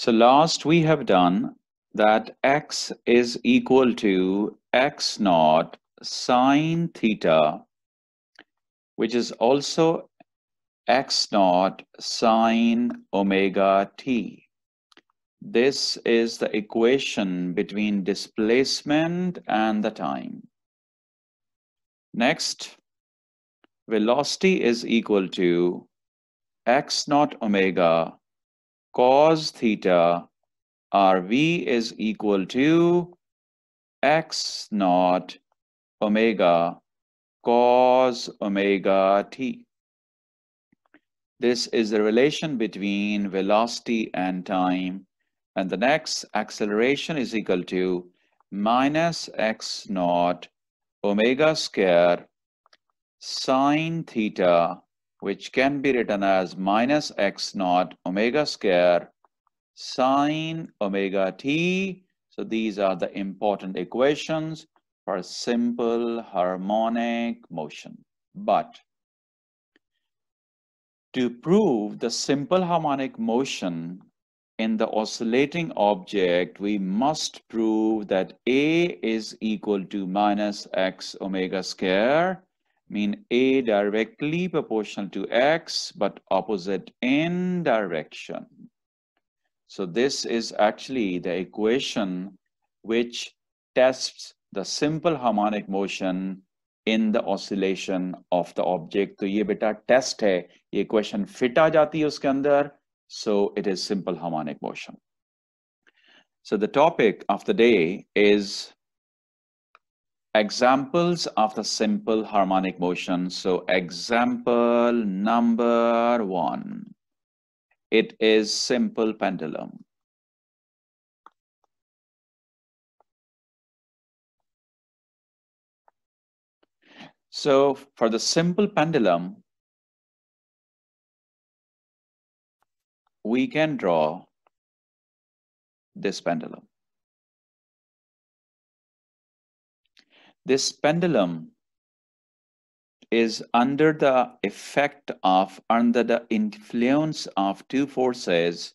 So last we have done that x is equal to x naught sine theta, which is also x naught sine omega t. This is the equation between displacement and the time. Next, velocity is equal to x naught omega cos theta rv is equal to x naught omega cos omega t. This is the relation between velocity and time and the next acceleration is equal to minus x naught omega square sine theta, which can be written as minus x naught omega square sine omega t. So these are the important equations for simple harmonic motion. But to prove the simple harmonic motion in the oscillating object, we must prove that A is equal to minus x omega square, mean A directly proportional to x, but opposite in direction. So this is actually the equation which tests the simple harmonic motion in the oscillation of the object. तो ये बेटा test है, ये equation fit आ जाती है उसके अंदर so it is simple harmonic motion. So the topic of the day is examples of the simple harmonic motion. So example number one, it is simple pendulum. So for the simple pendulum, we can draw this pendulum. This pendulum is under the effect of, under the influence of two forces.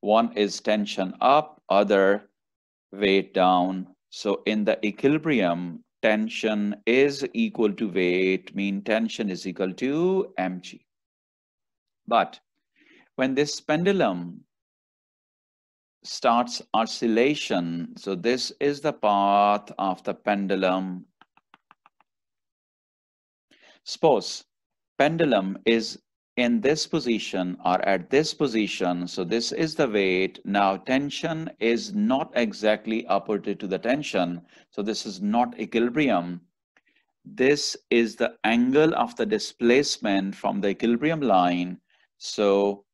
One is tension up, other weight down. So in the equilibrium, tension is equal to weight, mean tension is equal to mg. But when this pendulum starts oscillation, so this is the path of the pendulum. Suppose pendulum is in this position or at this position, so this is the weight. Now tension is not exactly opposite to the tension, so this is not equilibrium. This is the angle of the displacement from the equilibrium line. So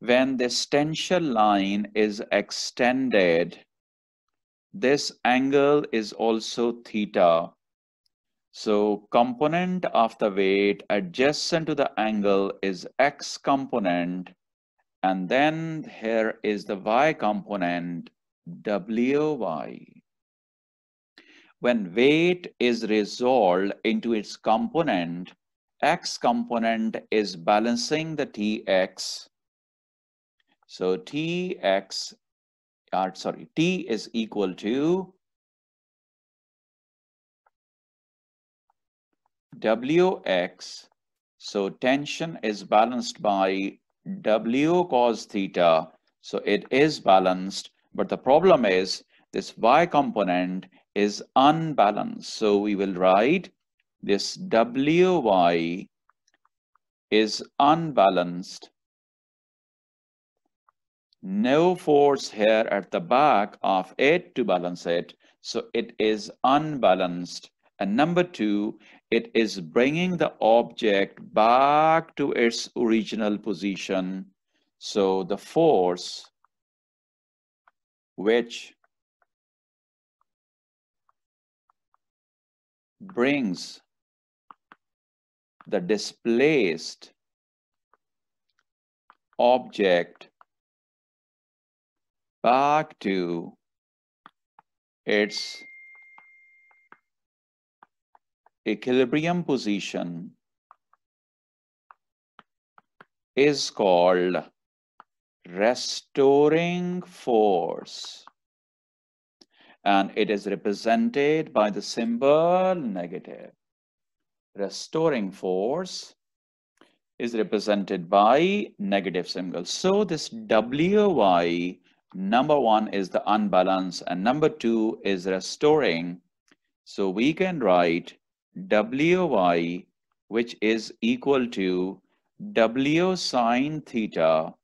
when this tensile line is extended, this angle is also theta. So component of the weight adjacent to the angle is x component. And then here is the y component, wy. When weight is resolved into its component, x component is balancing the tx so Tx, uh, sorry, T is equal to Wx. So tension is balanced by W cos theta. So it is balanced, but the problem is this Y component is unbalanced. So we will write this Wy is unbalanced no force here at the back of it to balance it. So it is unbalanced. And number two, it is bringing the object back to its original position. So the force which brings the displaced object back to its equilibrium position is called restoring force. And it is represented by the symbol negative. Restoring force is represented by negative symbol. So this WY, number one is the unbalance and number two is restoring. So we can write WY, which is equal to W sine theta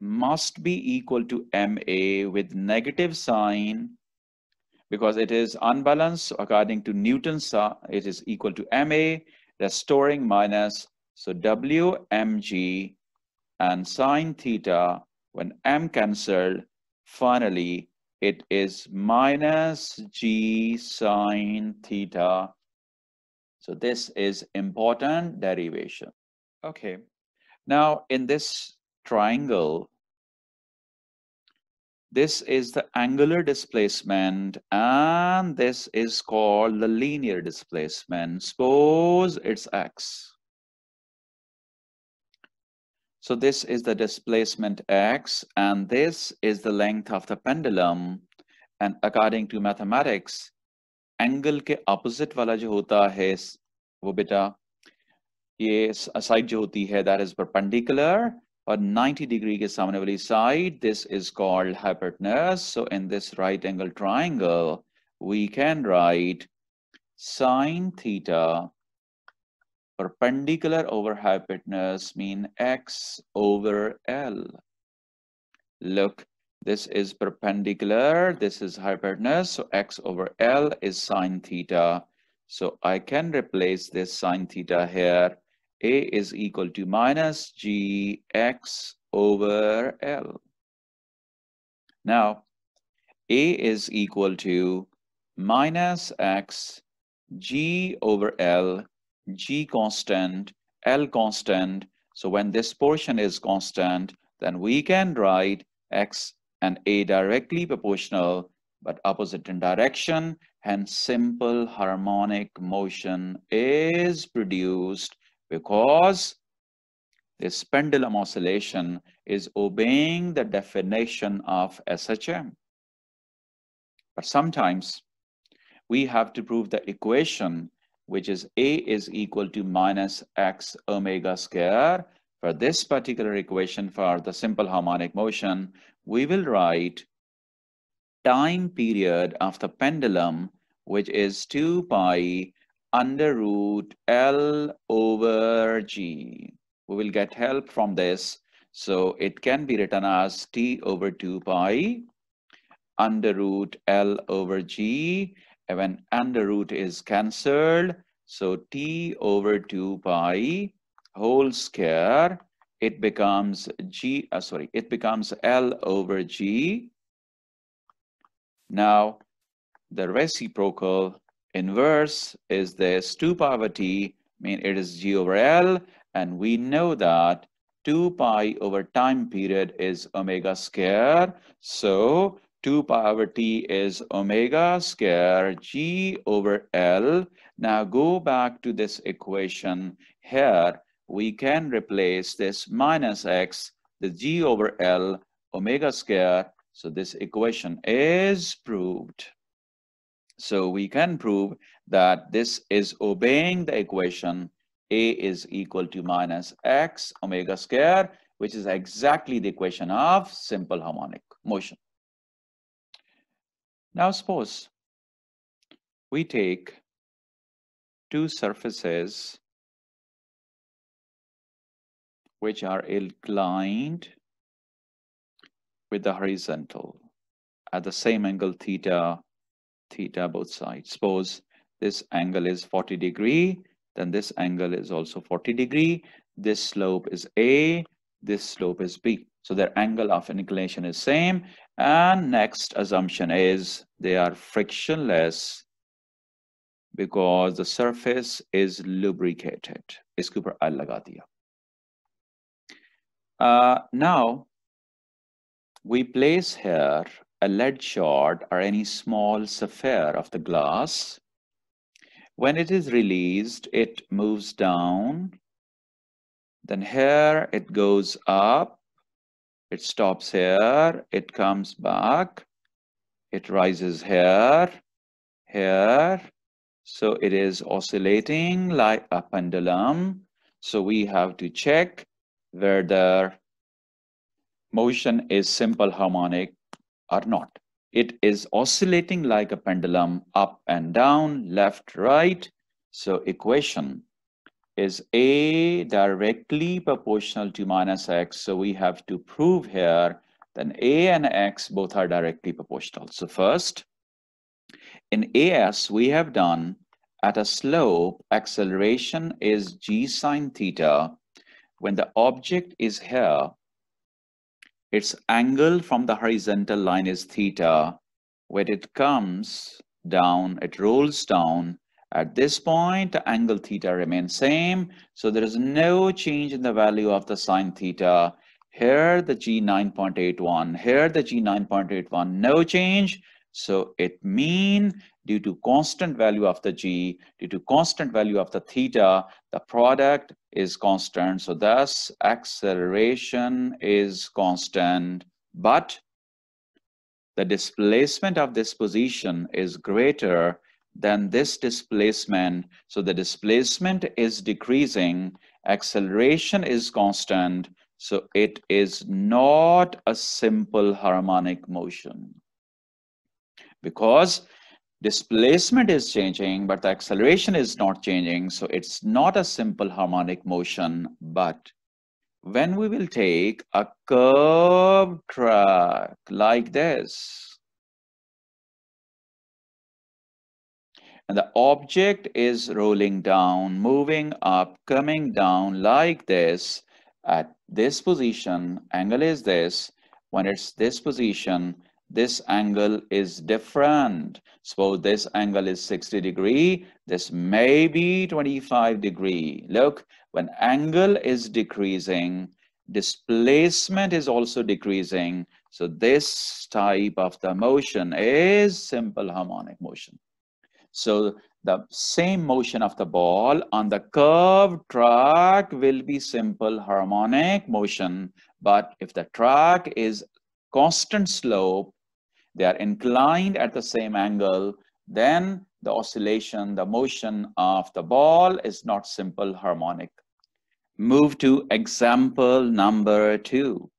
must be equal to MA with negative sign because it is unbalanced according to Newton's it is equal to MA restoring minus so WMG and sine theta, when M cancelled, finally it is minus G sine theta. So this is important derivation. Okay. Now in this triangle, this is the angular displacement and this is called the linear displacement. Suppose it's x. So this is the displacment x and this is the length of the pendulum and according to mathematics angle के opposite वाला जो होता है वो बेटा ये side जो होती है that is perpendicular और 90 degree के सामने वाली side this is called hypotenuse so in this right angle triangle we can write sine theta perpendicular over hypotenuse mean x over L. Look, this is perpendicular, this is hypotenuse, so x over L is sine theta. So I can replace this sine theta here. A is equal to minus g x over L. Now, A is equal to minus x g over L G constant, L constant. So when this portion is constant, then we can write X and A directly proportional, but opposite in direction. Hence, simple harmonic motion is produced because this pendulum oscillation is obeying the definition of SHM. But sometimes we have to prove the equation which is A is equal to minus X omega square. For this particular equation for the simple harmonic motion, we will write time period of the pendulum, which is 2 pi under root L over G. We will get help from this. So it can be written as T over 2 pi under root L over G when under root is cancelled, so t over 2 pi whole square, it becomes g, uh, sorry, it becomes L over g. Now, the reciprocal inverse is this 2 pi over t, mean it is g over L, and we know that 2 pi over time period is omega square. So 2 pi over t is omega square g over L. Now go back to this equation here. We can replace this minus x, the g over L, omega square. So this equation is proved. So we can prove that this is obeying the equation A is equal to minus x omega square, which is exactly the equation of simple harmonic motion. Now suppose we take two surfaces which are inclined with the horizontal at the same angle theta, theta both sides. Suppose this angle is 40 degree, then this angle is also 40 degree. This slope is A, this slope is B. So their angle of inclination is same. And next assumption is they are frictionless because the surface is lubricated. इसके ऊपर I लगा दिया. Uh, now, we place here a lead shot or any small sphere of the glass. When it is released, it moves down. Then here it goes up it stops here, it comes back, it rises here, here. So it is oscillating like a pendulum. So we have to check whether motion is simple harmonic or not. It is oscillating like a pendulum up and down, left, right. So equation is A directly proportional to minus X. So we have to prove here that A and X both are directly proportional. So first, in AS, we have done at a slope, acceleration is g sine theta. When the object is here, its angle from the horizontal line is theta. When it comes down, it rolls down. At this point, angle theta remains same. So there is no change in the value of the sine theta. Here, the G 9.81. Here, the G 9.81. No change. So it mean due to constant value of the G, due to constant value of the theta, the product is constant. So thus acceleration is constant, but the displacement of this position is greater than this displacement. So the displacement is decreasing, acceleration is constant. So it is not a simple harmonic motion because displacement is changing, but the acceleration is not changing. So it's not a simple harmonic motion, but when we will take a curved track like this, the object is rolling down, moving up, coming down like this, at this position, angle is this, when it's this position, this angle is different. Suppose this angle is 60 degree, this may be 25 degree. Look, when angle is decreasing, displacement is also decreasing. So this type of the motion is simple harmonic motion. So the same motion of the ball on the curved track will be simple harmonic motion. But if the track is constant slope, they are inclined at the same angle, then the oscillation, the motion of the ball is not simple harmonic. Move to example number two.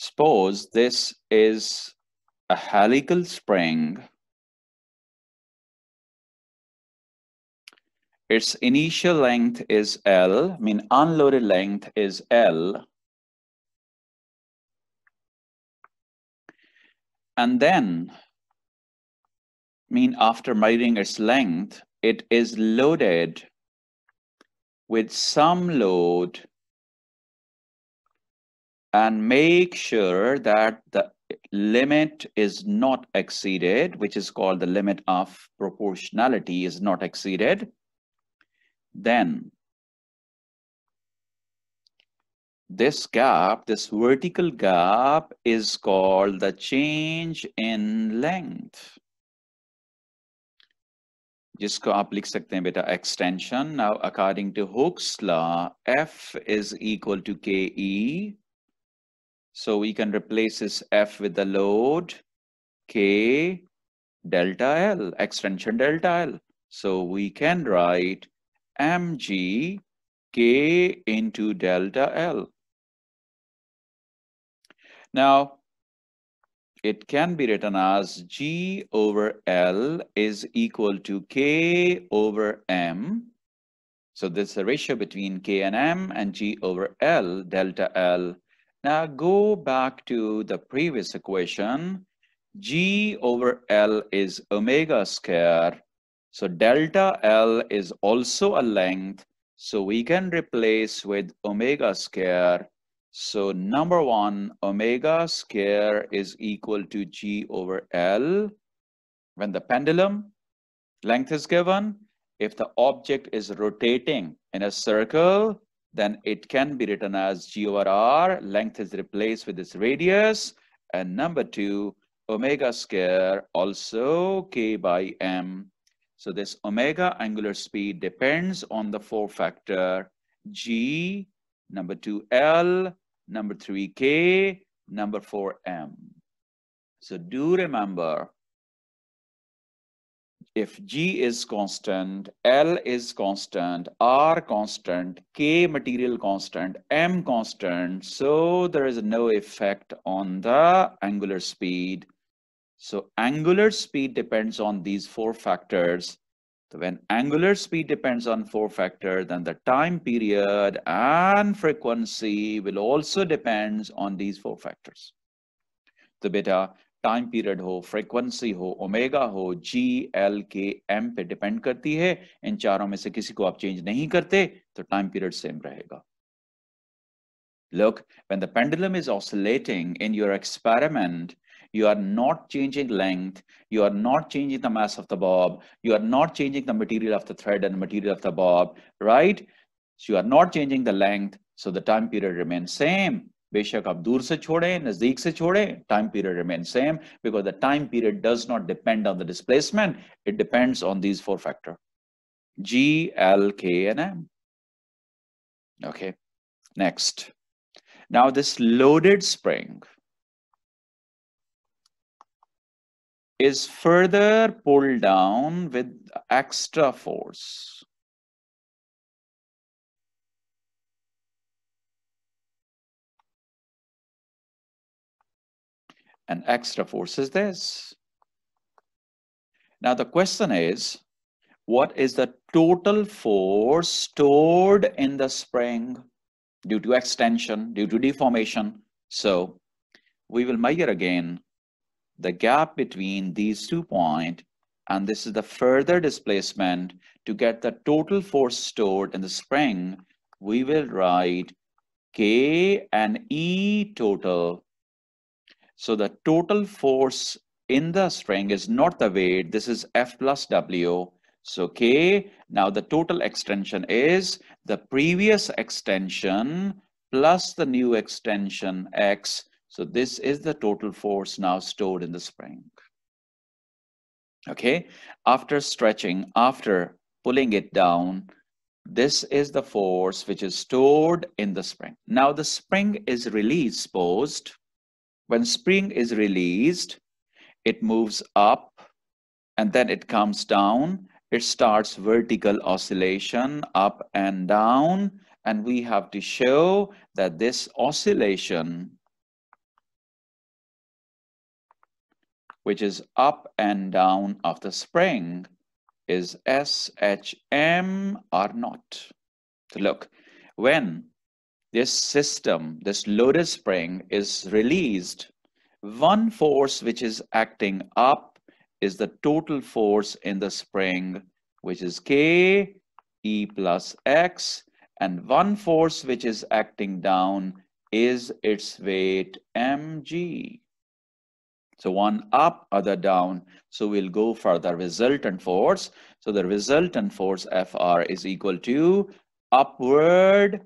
Suppose this is a helical spring its initial length is L, I mean unloaded length is L. And then, I mean after measuring its length, it is loaded with some load and make sure that the limit is not exceeded, which is called the limit of proportionality is not exceeded then this gap, this vertical gap is called the change in length. जिसको आप लिख सकते हैं बेटा extension. Now, according to Hooke's law, F is equal to KE. so we can replace this F with the load K delta L, extension delta L. So we can write mg k into delta L. Now, it can be written as G over L is equal to K over M. So this is a ratio between K and M and G over L, delta L. Now go back to the previous equation. G over L is omega square so delta L is also a length. So we can replace with omega square. So number one, omega square is equal to G over L. When the pendulum length is given, if the object is rotating in a circle, then it can be written as G over R. Length is replaced with its radius. And number two, omega square also K by M So this omega angular speed depends on the four factor G, number two L, number three K, number four M. So do remember if G is constant, L is constant, R constant, K material constant, M constant, so there is no effect on the angular speed. So angular speed depends on these four factors. So when angular speed depends on four factors, then the time period and frequency will also depends on these four factors. So beta, time period हो frequency हो omega हो G L K M पे depend करती है। इन चारों में से किसी को आप चेंज नहीं करते तो टाइम पीरियड सेम रहेगा। Look when the pendulum is oscillating in your experiment you are not changing length you are not changing the mass of the bob you are not changing the material of the thread and material of the bob right you are not changing the length so the time period remain same बेशक आप दूर से छोड़े नजदीक से छोड़े time period remain same because the time period does not depend on the displacement it depends on these four factor G, L, K, and M. Okay, next. Now this loaded spring is further pulled down with extra force. and extra force is this. Now the question is, what is the total force stored in the spring due to extension, due to deformation? So we will measure again the gap between these two points and this is the further displacement to get the total force stored in the spring we will write K and E total so the total force in the spring is not the weight. This is F plus W. So K, now the total extension is the previous extension plus the new extension X. So this is the total force now stored in the spring. Okay, after stretching, after pulling it down, this is the force which is stored in the spring. Now the spring is released, supposed when spring is released, it moves up and then it comes down. It starts vertical oscillation up and down. And we have to show that this oscillation, which is up and down of the spring, is SHM or not. So look, when this system, this loaded spring is released, one force which is acting up is the total force in the spring, which is K E plus X, and one force which is acting down is its weight mg. So one up, other down. So we'll go for the resultant force. So the resultant force Fr is equal to upward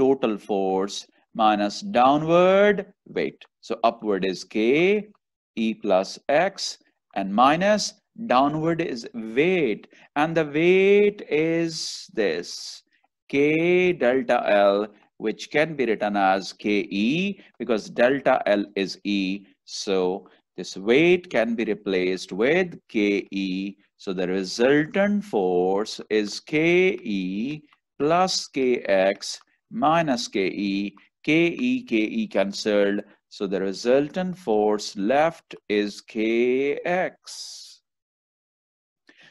total force minus downward weight. So upward is K, E plus X, and minus downward is weight. And the weight is this, K delta L, which can be written as KE because delta L is E. So this weight can be replaced with KE. So the resultant force is KE plus KX minus Ke, Ke, Ke cancelled. So the resultant force left is Kx.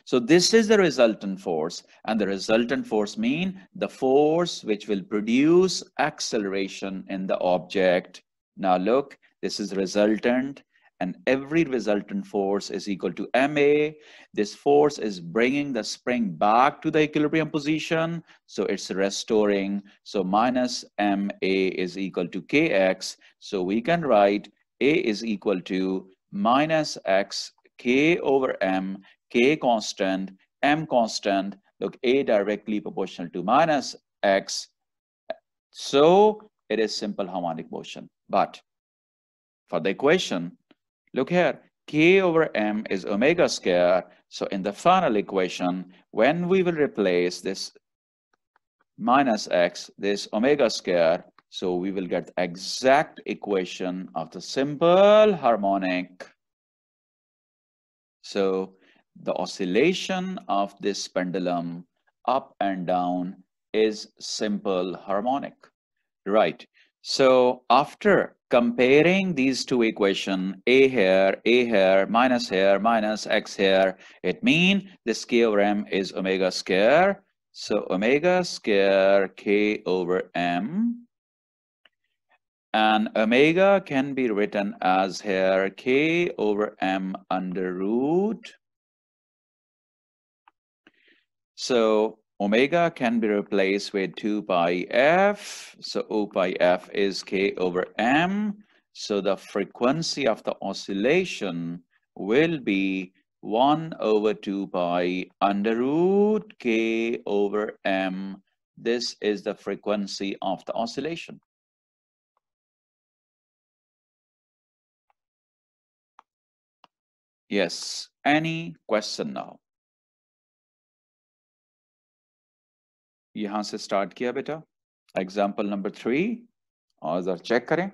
So this is the resultant force and the resultant force mean the force which will produce acceleration in the object. Now look, this is resultant and every resultant force is equal to ma. This force is bringing the spring back to the equilibrium position, so it's restoring. So minus ma is equal to kx. So we can write a is equal to minus x k over m, k constant, m constant. Look, a directly proportional to minus x. So it is simple harmonic motion. But for the equation, Look here, k over m is omega square. So in the final equation, when we will replace this minus x, this omega square, so we will get the exact equation of the simple harmonic. So the oscillation of this pendulum up and down is simple harmonic, right? So after comparing these two equations, a here, a here, minus here, minus x here, it means this k over m is omega square. So omega square k over m. And omega can be written as here k over m under root. So omega can be replaced with 2 pi f. So O pi f is k over m. So the frequency of the oscillation will be 1 over 2 pi under root k over m. This is the frequency of the oscillation. Yes, any question now? यहाँ से start किया बेटा। Example number three और जरा check करें।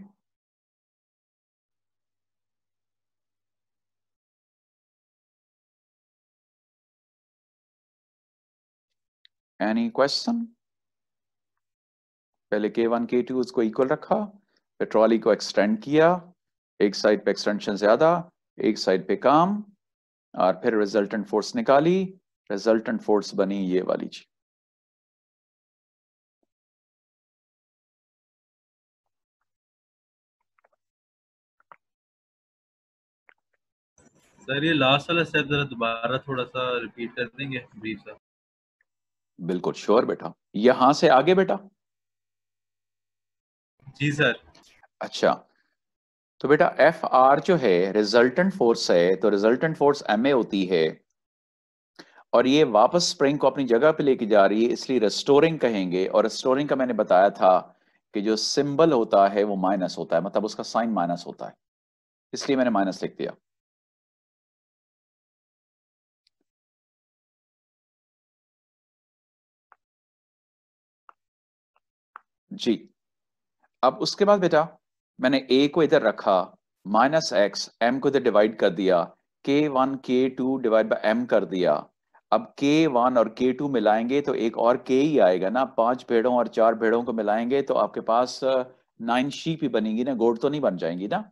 Any question पहले के one के टू उसको इक्वल रखा, फिर ट्रॉली को एक्सटेंड किया। एक साइड पे एक्सटेंशन ज़्यादा, एक साइड पे काम, और फिर रिजल्टेंट फोर्स निकाली। रिजल्टेंट फोर्स बनी ये वाली चीज़। सर ये लास्ट वाला स्टेप जरा दोबारा थोड़ा सा रिपीट कर देंगे ब्रीफ सा। बिल्कुल श्योर बेटा। यहाँ से आगे बेटा? जी सर। अच्छा। तो बेटा एफ़ आर जो है रिजल्टेंट फोर्स है तो रिजल्टेंट फोर्स एम ए होती है। और ये वापस स्प्रिंग को अपनी जगह पे लेके जा रही है इसलिए रेस्टोरिंग कहेंगे। और रेस्टोरिंग का मैंने बताया था कि जो सिंबल होता है वो माइनस होता है मतलब उसका साइन माइनस होता है। इसलिए मैंने माइनस लिख दिया। जी। अब उसके बाद बेटा, मैंने ए को इधर रखा माइनस एक्स एम को इधर डिवाइड कर दिया के वन के टू डिवाइड बाई एम कर दिया। अब के वन और के टू मिलाएँगे तो एक और के ही आएगा ना। पाँच भेड़ों और चार भेड़ों को मिलाएँगे तो आपके पास नाइन शीप ही बनेगी ना गोड तो नहीं बन जाएँगी ना।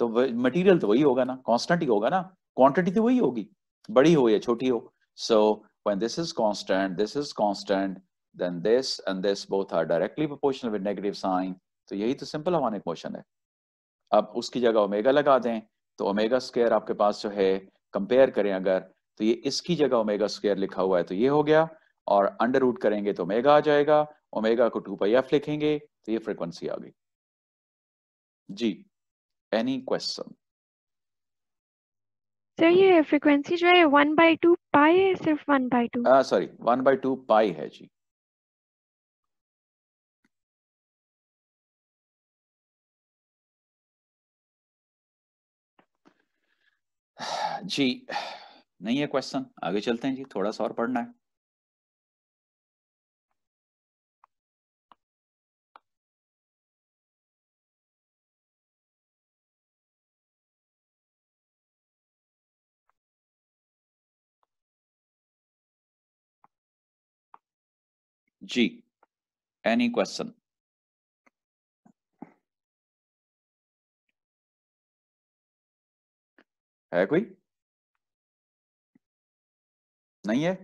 तो मटेरियल तो वही होगा ना कांस्टेंट ही होगा ना। क्वांटिटी तो वही होगी, बड़ी हो या छोटी हो। So when this is constant this is constant then this and this both are directly proportional with negative sign. तो यही तो सिंपल हार्मोनिक मोशन है। अब उसकी जगह ओमेगा लगा दें तो ओमेगा स्क्वायर आपके पास जो है कंपेयर करें अगर तो ये इसकी जगह ओमेगा स्क्वायर लिखा हुआ है तो ये हो गया और अंडर रूट करेंगे तो ओमेगा आ जाएगा ओमेगा को टू पाई एफ़ लिखेंगे तो ये फ्रिक्वेंसी आ गई। जी एनी क्वेश्चन सर ये फ्रीक्वेंसी जो है वन बाई टू पाई है सिर्फ़ one by two sorry one by two pi है जी। जी, नहीं है क्वेश्चन आगे चलते हैं जी, थोड़ा सा और पढ़ना है। जी एनी क्वेश्चन है कोई? नहीं है?